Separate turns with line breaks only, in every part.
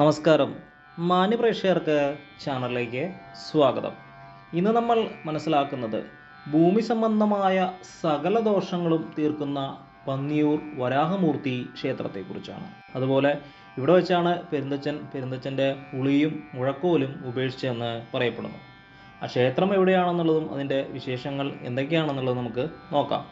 നമസ്കാരം. മാന്യപ്രേക്ഷകർക്ക് ചാനലിലേക്ക് സ്വാഗതം. ഇന്ന് നമ്മൾ മനസ്സിലാക്കുന്നത് ഭൂമി സംബന്ധമായ സകല ദോഷങ്ങളും തീർക്കുന്ന പന്നിയൂർ വരാഹമൂർത്തി ക്ഷേത്രത്തെക്കുറിച്ചാണ്. അതുപോലെ ഇവിടെ വെച്ചാണ് പെരുന്തച്ചൻ പെരുന്തച്ചന്റെ ഉളിയും മുഴക്കോലും ഉപേക്ഷിച്ചതെന്ന് പറയപ്പെടുന്നു. ആ ക്ഷേത്രം എവിടെയാണെന്നുള്ളതും അതിന്റെ വിശേഷങ്ങൾ എന്തൊക്കെയാണെന്നുള്ളത് നമുക്ക് നോക്കാം.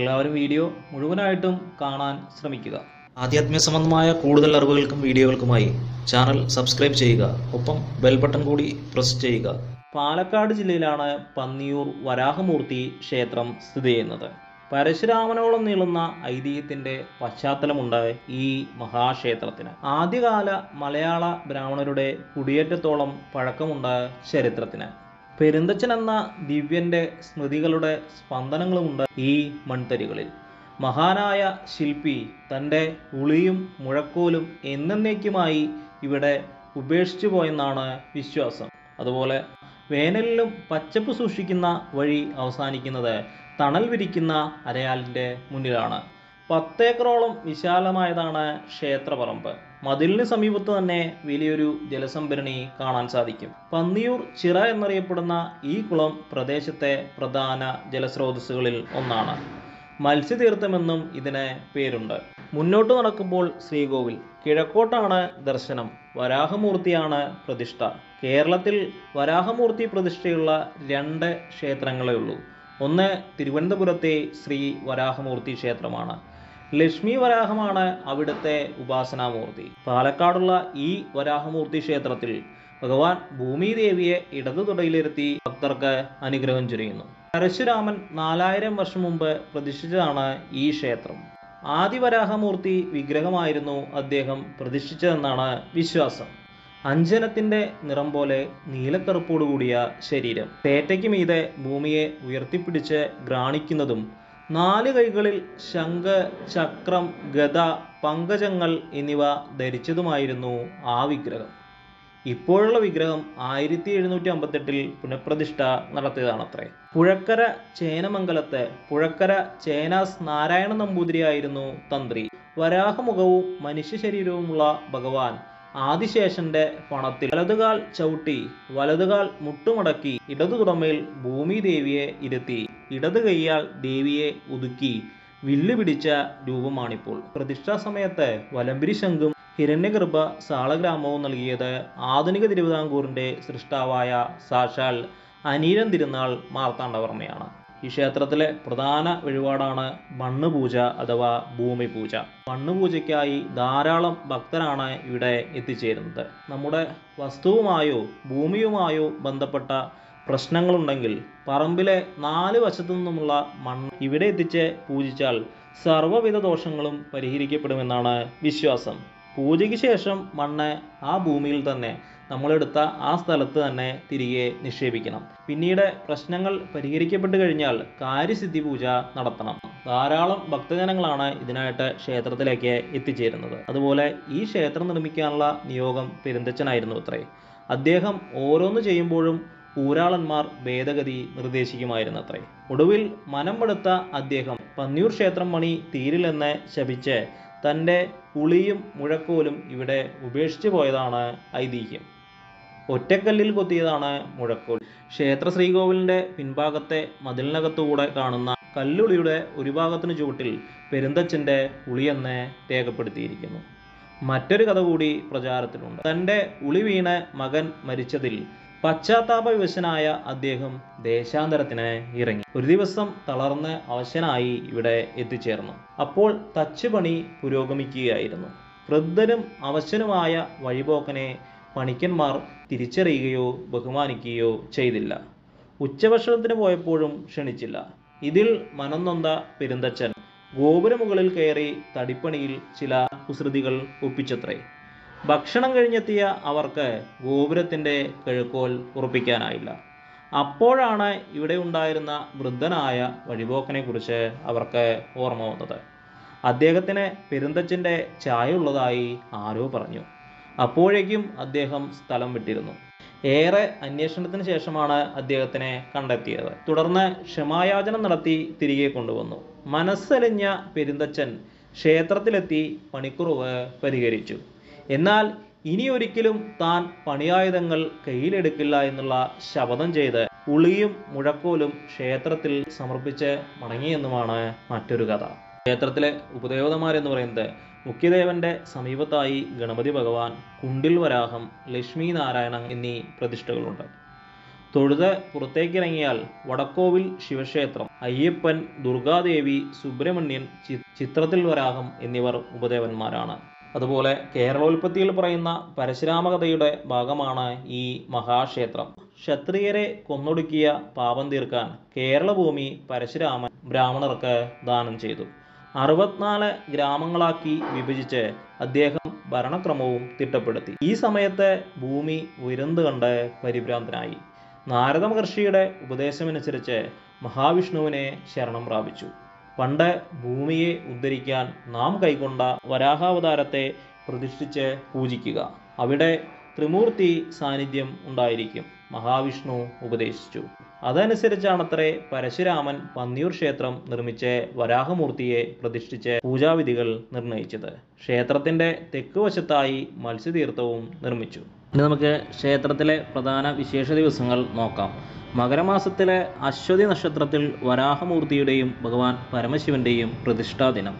എല്ലാവരും വീഡിയോ മുഴുവനായിട്ടും കാണാൻ ശ്രമിക്കുക. ആധ്യാത്മിക സംബന്ധമായ കൂടുതൽ അറിവുകൾക്കും വീഡിയോകൾക്കുമായി ചാനൽ സബ്സ്ക്രൈബ് ചെയ്യുക. ഒപ്പം ബെൽ ബട്ടൺ കൂടി പ്രസ് ചെയ്യുക. പാലക്കാട് ജില്ലയിലാണ് പന്നിയൂർ വരാഹമൂർത്തി ക്ഷേത്രം സ്ഥിതി ചെയ്യുന്നത്. പരശുരാമനോളം നീളുന്ന ഐതിഹ്യത്തിന്റെ പശ്ചാത്തലമുണ്ട് ഈ മഹാക്ഷേത്രത്തിന് ആദ്യകാല മലയാള ബ്രാഹ്മണരുടെ കുടിയേറ്റത്തോളം പഴക്കമുണ്ട് ചരിത്രത്തിന്. പെരുന്തച്ചൻ എന്ന ദിവ്യന്റെ സ്മൃതികളുടെ സ്പന്ദനങ്ങളുമുണ്ട് ഈ മൺതരികളിൽ. മഹാനായ ശില്പി തന്റെ ഉളിയും മുഴക്കോലും എന്നേക്കുമായി ഇവിടെ ഉപേക്ഷിച്ചു പോയെന്നാണ് വിശ്വാസം. അതുപോലെ വേനലിലും പച്ചപ്പ് സൂക്ഷിക്കുന്ന വഴി അവസാനിക്കുന്നത് തണൽ വിരിക്കുന്ന അരയാലിന്റെ മുന്നിലാണ്. പത്തേക്കറോളം വിശാലമായതാണ് ക്ഷേത്രപറമ്പ്. മതിലിന് സമീപത്ത് തന്നെ വലിയൊരു ജലസംഭരണി കാണാൻ സാധിക്കും. പന്നിയൂർ ചിറ എന്നറിയപ്പെടുന്ന ഈ കുളം പ്രദേശത്തെ പ്രധാന ജലസ്രോതസ്സുകളിൽ ഒന്നാണ്. മത്സ്യതീർത്ഥമെന്നും ഇതിന് പേരുണ്ട്. മുന്നോട്ട് നടക്കുമ്പോൾ ശ്രീകോവിൽ. കിഴക്കോട്ടാണ് ദർശനം. വരാഹമൂർത്തിയാണ് പ്രതിഷ്ഠ. കേരളത്തിൽ വരാഹമൂർത്തി പ്രതിഷ്ഠയുള്ള രണ്ട് ക്ഷേത്രങ്ങളേ ഉള്ളൂ. ഒന്ന് തിരുവനന്തപുരത്തെ ശ്രീ വരാഹമൂർത്തി ക്ഷേത്രമാണ്. ലക്ഷ്മി വരാഹമാണ് അവിടുത്തെ ഉപാസനാമൂർത്തി. പാലക്കാടുള്ള ഈ വരാഹമൂർത്തി ക്ഷേത്രത്തിൽ ഭഗവാൻ ഭൂമിദേവിയെ ഇടതു തുടയിലിരുത്തി ഭക്തർക്ക് അനുഗ്രഹം ചൊരിയുന്നു. പരശുരാമൻ നാലായിരം വർഷം മുമ്പ് പ്രതിഷ്ഠിച്ചതാണ് ഈ ക്ഷേത്രം. ആദിവരാഹമൂർത്തി വിഗ്രഹമായിരുന്നു അദ്ദേഹം പ്രതിഷ്ഠിച്ചതെന്നാണ് വിശ്വാസം. അഞ്ജനത്തിന്റെ നിറം പോലെ നീലക്കറുപ്പോടുകൂടിയ ശരീരം. തേറ്റയ്ക്ക് മീതെ ഭൂമിയെ ഉയർത്തിപ്പിടിച്ച് ഗ്രാണിക്കുന്നതും നാല് കൈകളിൽ ശംഖ് ചക്രം ഗദ പങ്കജങ്ങൾ എന്നിവ ധരിച്ചതുമായിരുന്നു ആ വിഗ്രഹം. ഇപ്പോഴുള്ള വിഗ്രഹം ആയിരത്തി എഴുന്നൂറ്റി അമ്പത്തെട്ടിൽ പുനഃപ്രതിഷ്ഠ നടത്തിയതാണത്രേ. പുഴക്കര ചേനമംഗലത്ത് പുഴക്കര ചേനാസ് നാരായണ നമ്പൂതിരിയായിരുന്നു തന്ത്രി. വരാഹമുഖവും മനുഷ്യ ശരീരവുമുള്ള ഭഗവാൻ ആദിശേഷന്റെ പണത്തിൽ വലതുകാൽ ചവിട്ടി വലതുകാൽ മുട്ടുമടക്കി ഇടതു തുടമയിൽ ഭൂമി ദേവിയെ ഇരുത്തി ഇടതു കൈയാൽ ദേവിയെ ഒതുക്കി വില്ല് പിടിച്ച രൂപമാണിപ്പോൾ. പ്രതിഷ്ഠാ സമയത്ത് വലംബിരി ശംഖും ഹിരണ്യഗർഭ സാളഗ്രാമവും നൽകിയത് ആധുനിക തിരുവിതാംകൂറിന്റെ സൃഷ്ടാവായ സാക്ഷാൽ അനീരൻ തിരുനാൾ മാർത്താണ്ഡവർമ്മയാണ്. ഈ ക്ഷേത്രത്തിലെ പ്രധാന വഴിപാടാണ് മണ്ണ് പൂജ അഥവാ ഭൂമി പൂജ മണ്ണ് പൂജയ്ക്കായി ധാരാളം ഭക്തരാണ് ഇവിടെ എത്തിച്ചേരുന്നത്. നമ്മുടെ വസ്തുവുമായോ ഭൂമിയുമായോ ബന്ധപ്പെട്ട പ്രശ്നങ്ങളുണ്ടെങ്കിൽ പറമ്പിലെ നാല് വശത്തു നിന്നുമുള്ള മണ്ണ് ഇവിടെ എത്തിച്ച് പൂജിച്ചാൽ സർവവിധ ദോഷങ്ങളും പരിഹരിക്കപ്പെടുമെന്നാണ് വിശ്വാസം. പൂജയ്ക്ക് ശേഷം മണ്ണ് ആ ഭൂമിയിൽ തന്നെ നമ്മളെടുത്ത ആ സ്ഥലത്ത് തന്നെ തിരികെ നിക്ഷേപിക്കണം. പിന്നീട് പ്രശ്നങ്ങൾ പരിഹരിക്കപ്പെട്ടു കഴിഞ്ഞാൽ കാര്യസിദ്ധി പൂജ നടത്തണം. ധാരാളം ഭക്തജനങ്ങളാണ് ഇതിനായിട്ട് ക്ഷേത്രത്തിലേക്ക് എത്തിച്ചേരുന്നത്. അതുപോലെ ഈ ക്ഷേത്രം നിർമ്മിക്കാനുള്ള നിയോഗം പെരുന്തച്ചനായിരുന്നു അത്രേ. അദ്ദേഹം ഓരോന്ന് ചെയ്യുമ്പോഴും ഊരാളന്മാർ ഭേദഗതി നിർദ്ദേശിക്കുമായിരുന്നു അത്രേ. ഒടുവിൽ മനം വെടുത്ത അദ്ദേഹം പന്നിയൂർ ക്ഷേത്രം പണി തീരില്ലെന്ന് ശപിച്ച് തന്റെ പുളിയും മുഴക്കോലും ഇവിടെ ഉപേക്ഷിച്ചു പോയതാണ് ഐതിഹ്യം. ഒറ്റക്കല്ലിൽ കൊത്തിയതാണ് മുഴക്കോൽ. ക്ഷേത്ര ശ്രീകോവിലിന്റെ പിൻഭാഗത്തെ മതിലിനകത്തുകൂടെ കാണുന്ന കല്ലുളിയുടെ ഒരു ഭാഗത്തിന് ചുവട്ടിൽ പെരുന്തച്ഛന്റെ ഉളിയെന്ന് രേഖപ്പെടുത്തിയിരിക്കുന്നു. മറ്റൊരു കഥ കൂടി പ്രചാരത്തിലുണ്ട്. തന്റെ ഉളി വീണ മകൻ മരിച്ചതിൽ പശ്ചാത്താപ വിവശനായ അദ്ദേഹം ദേശാന്തരത്തിന് ഇറങ്ങി. ഒരു ദിവസം തളർന്ന് അവശനായി ഇവിടെ എത്തിച്ചേർന്നു. അപ്പോൾ തച്ചുപണി പുരോഗമിക്കുകയായിരുന്നു. വൃദ്ധനും അവശനുമായ വഴിപോക്കനെ പണിക്കന്മാർ തിരിച്ചറിയുകയോ ബഹുമാനിക്കുകയോ ചെയ്തില്ല. ഉച്ചഭക്ഷണത്തിന് പോയപ്പോഴും ക്ഷണിച്ചില്ല. ഇതിൽ മനംനൊന്ത പെരുന്തച്ചൻ. ഗോപുരമുകളിൽ കയറി തടിപ്പണിയിൽ ചില കുസൃതികൾ ഒപ്പിച്ചത്രേ. ഭക്ഷണം കഴിഞ്ഞെത്തിയ അവർക്ക് ഗോപുരത്തിന്റെ കിഴക്കോൽ ഉറപ്പിക്കാനായില്ല. അപ്പോഴാണ് ഇവിടെ ഉണ്ടായിരുന്ന വൃദ്ധനായ വഴിപോക്കനെക്കുറിച്ച് അവർക്ക് ഓർമ്മ വന്നത്. അദ്ദേഹത്തിന് പെരുന്തച്ചന്റെ ചായ ഉള്ളതായി ആരോ പറഞ്ഞു. അപ്പോഴേക്കും അദ്ദേഹം സ്ഥലം വിട്ടിരുന്നു. ഏറെ അന്വേഷണത്തിന് ശേഷമാണ് അദ്ദേഹത്തിനെ കണ്ടെത്തിയത്. തുടർന്ന് ക്ഷമായാചനം നടത്തി തിരികെ കൊണ്ടുവന്നു. മനസ്സലിഞ്ഞ പെരുന്തച്ചൻ ക്ഷേത്രത്തിലെത്തി പണിക്കുറവ് പരിഹരിച്ചു. എന്നാൽ ഇനിയൊരിക്കലും താൻ പണിയായുധങ്ങൾ കയ്യിലെടുക്കില്ല എന്നുള്ള ശപഥം ചെയ്ത് ഉളിയും മുഴക്കോലും ക്ഷേത്രത്തിൽ സമർപ്പിച്ച് മടങ്ങിയെന്നുമാണ് മറ്റൊരു കഥ. ക്ഷേത്രത്തിലെ ഉപദേവതമാരെന്ന് പറയുന്നത് മുഖ്യദേവന്റെ സമീപത്തായി ഗണപതി ഭഗവാൻ കുണ്ടിൽ വരാഹം ലക്ഷ്മി നാരായണൻ എന്നീ പ്രതിഷ്ഠകളുണ്ട്. തൊഴുത് പുറത്തേക്കിറങ്ങിയാൽ വടക്കോവിൽ ശിവക്ഷേത്രം അയ്യപ്പൻ ദുർഗാദേവി സുബ്രഹ്മണ്യൻ ചിത്രത്തിൽ വരാഹം എന്നിവർ ഉപദേവന്മാരാണ്. അതുപോലെ കേരളോൽപ്പത്തിയിൽ പറയുന്ന പരശുരാമകഥയുടെ ഭാഗമാണ് ഈ മഹാക്ഷേത്രം. ക്ഷത്രിയരെ കൊന്നൊടുക്കിയ പാപം തീർക്കാൻ കേരളഭൂമി പരശുരാമൻ ബ്രാഹ്മണർക്ക് ദാനം ചെയ്തു. അറുപത്തിനാല് ഗ്രാമങ്ങളാക്കി വിഭജിച്ച് അദ്ദേഹം ഭരണക്രമവും തിട്ടപ്പെടുത്തി. ഈ സമയത്ത് ഭൂമി ഉയർന്നു കണ്ട് പരിഭ്രാന്തനായി. നാരദ മഹർഷിയുടെ ഉപദേശമനുസരിച്ച് മഹാവിഷ്ണുവിനെ ശരണം പ്രാപിച്ചു. പണ്ട് ഭൂമിയെ ഉദ്ധരിക്കാൻ നാം കൈക്കൊണ്ട വരാഹാവതാരത്തെ പ്രതിഷ്ഠിച്ച് പൂജിക്കുക. അവിടെ ത്രിമൂർത്തി സാന്നിധ്യം ഉണ്ടായിരിക്കും. മഹാവിഷ്ണു ഉപദേശിച്ചു. അതനുസരിച്ചാണത്രേ പരശുരാമൻ പന്നിയൂർ ക്ഷേത്രം നിർമ്മിച്ച് വരാഹമൂർത്തിയെ പ്രതിഷ്ഠിച്ച് പൂജാവിധികൾ നിർണയിച്ചത്. ക്ഷേത്രത്തിന്റെ തെക്ക് വശത്തായി മത്സ്യതീർത്ഥവും നിർമ്മിച്ചു. ഇനി നമുക്ക് ക്ഷേത്രത്തിലെ പ്രധാന വിശേഷ ദിവസങ്ങൾ നോക്കാം. മകരമാസത്തിലെ അശ്വതി നക്ഷത്രത്തിൽ വരാഹമൂർത്തിയുടെയും ഭഗവാൻ പരമശിവന്റെയും പ്രതിഷ്ഠാ ദിനം.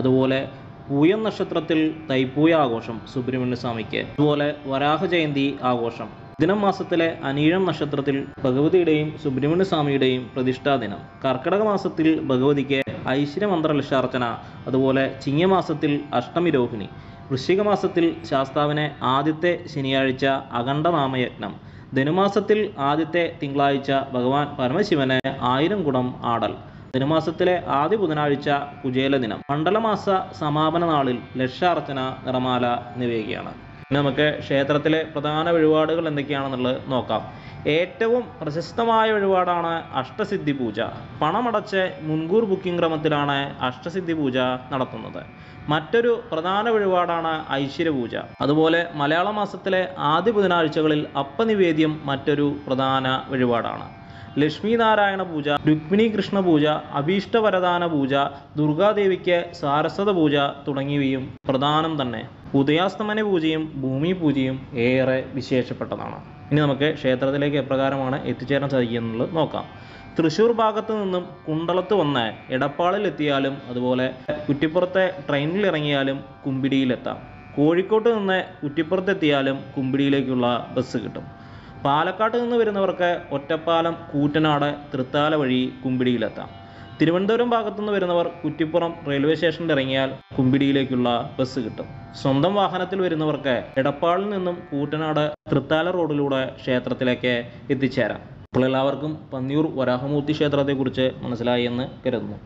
അതുപോലെ പൂയം നക്ഷത്രത്തിൽ തൈപ്പൂയ ആഘോഷം സുബ്രഹ്മണ്യ സ്വാമിക്ക് അതുപോലെ വരാഹ ജയന്തി ആഘോഷം. ദിനം മാസത്തിലെ അനീഴം നക്ഷത്രത്തിൽ ഭഗവതിയുടെയും സുബ്രഹ്മണ്യ സ്വാമിയുടെയും പ്രതിഷ്ഠാ ദിനം. കർക്കിടക മാസത്തിൽ ഭഗവതിക്ക് ഐശ്വര്യമന്ത്രലക്ഷാർച്ചന അതുപോലെ ചിങ്ങമാസത്തിൽ അഷ്ടമി രോഹിണി വൃശ്ചിക മാസത്തിൽ ശാസ്താവിനെ ആദ്യത്തെ ശനിയാഴ്ച അഖണ്ഡനാമയജ്ഞം. ധനുമാസത്തിൽ ആദ്യത്തെ തിങ്കളാഴ്ച ഭഗവാൻ പരമശിവന് ആയിരം ഗുണം ആടൽ. ധനുമാസത്തിലെ ആദ്യ ബുധനാഴ്ച കുചേല ദിനം. മണ്ഡലമാസ സമാപന നാളിൽ ലക്ഷാർച്ചന നിറമാല എന്നിവയൊക്കെയാണ് ഇനി നമുക്ക് ക്ഷേത്രത്തിലെ പ്രധാന വഴിപാടുകൾ എന്തൊക്കെയാണെന്നുള്ളത് നോക്കാം. ഏറ്റവും പ്രശസ്തമായ വഴിപാടാണ് അഷ്ടസിദ്ധി പൂജ. പണമടച്ച് മുൻകൂർ ബുക്കിംഗ് ക്രമത്തിലാണ് അഷ്ടസിദ്ധി പൂജ നടത്തുന്നത്. മറ്റൊരു പ്രധാന വഴിപാടാണ് ഐശ്വര്യപൂജ. അതുപോലെ മലയാള മാസത്തിലെ ആദ്യ ബുധനാഴ്ചകളിൽ അപ്പനിവേദ്യം മറ്റൊരു പ്രധാന വഴിപാടാണ്. ലക്ഷ്മി നാരായണ പൂജ രുക്മിണി കൃഷ്ണ പൂജ അഭീഷ്ടവരദാന പൂജ ദുർഗാദേവിക്ക് സാരസ്വത പൂജ തുടങ്ങിയവയും പ്രധാനം തന്നെ. ഉദയാസ്തമന പൂജയും ഭൂമി പൂജയും ഏറെ വിശേഷപ്പെട്ടതാണ്. ഇനി നമുക്ക് ക്ഷേത്രത്തിലേക്ക് എപ്രകാരമാണ് എത്തിച്ചേരാൻ സാധിക്കുക നോക്കാം. തൃശ്ശൂർ ഭാഗത്ത് നിന്നും കുണ്ടളത്ത് വന്ന് എടപ്പാളിൽ എത്തിയാലും അതുപോലെ കുറ്റിപ്പുറത്തെ ട്രെയിനിൽ ഇറങ്ങിയാലും കുമ്പിടിയിലെത്താം. കോഴിക്കോട്ട് നിന്ന് കുറ്റിപ്പുറത്തെത്തിയാലും കുമ്പിടിയിലേക്കുള്ള ബസ് കിട്ടും. പാലക്കാട്ട് നിന്ന് വരുന്നവർക്ക് ഒറ്റപ്പാലം കൂറ്റനാട് തൃത്താല വഴി കുമ്പിടിയിലെത്താം. തിരുവനന്തപുരം ഭാഗത്തുനിന്ന് വരുന്നവർ കുറ്റിപ്പുറം റെയിൽവേ സ്റ്റേഷനിൽ ഇറങ്ങിയാൽ കുമ്പിടിയിലേക്കുള്ള ബസ് കിട്ടും. സ്വന്തം വാഹനത്തിൽ വരുന്നവർക്ക് എടപ്പാളിൽ നിന്നും കൂറ്റനാട് തൃത്താല റോഡിലൂടെ ക്ഷേത്രത്തിലേക്ക് എത്തിച്ചേരാം. അപ്പോൾ എല്ലാവർക്കും പന്നിയൂർ വരാഹമൂർത്തി ക്ഷേത്രത്തെക്കുറിച്ച് മനസ്സിലായി എന്ന് കരുതുന്നു.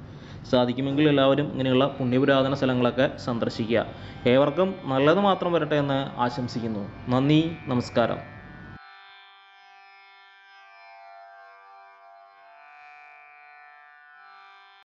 സാധിക്കുമെങ്കിൽ എല്ലാവരും ഇങ്ങനെയുള്ള പുണ്യപുരാതന സ്ഥലങ്ങളൊക്കെ സന്ദർശിക്കുക. ഏവർക്കും നല്ലത് മാത്രം വരട്ടെ എന്ന് ആശംസിക്കുന്നു. നന്ദി നമസ്കാരം.